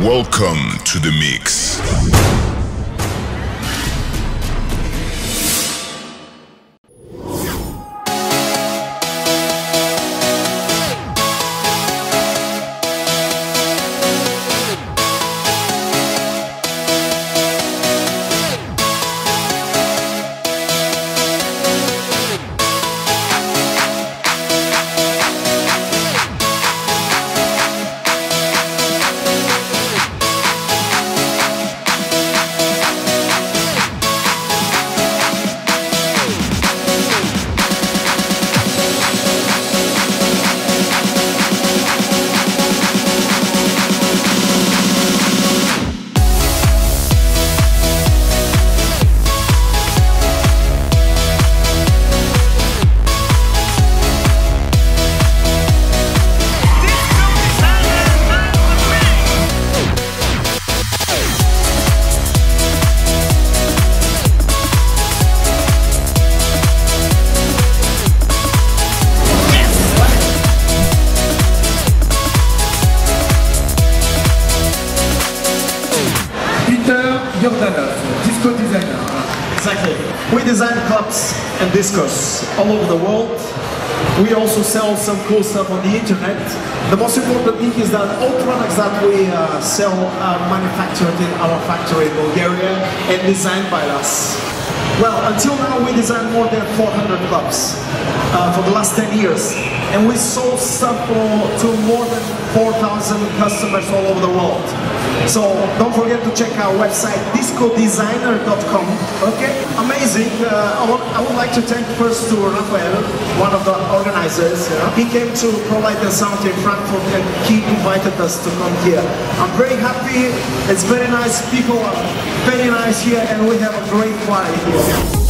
Welcome to the mix. Yordanov, disco designer. Exactly. We design clubs and discos all over the world. We also sell some cool stuff on the internet. The most important thing is that all products that we uh, sell are manufactured in our factory in Bulgaria and designed by us. Well, until now we designed more than 400 clubs uh, for the last 10 years. And we sold stuff for, to more 4,000 customers all over the world. So don't forget to check our website, discodesigner.com. Okay, amazing. Uh, I, want, I would like to thank first to Rafael, one of the organizers. He came to provide the sound in Frankfurt and he invited us to come here. I'm very happy. It's very nice. People are very nice here and we have a great party here.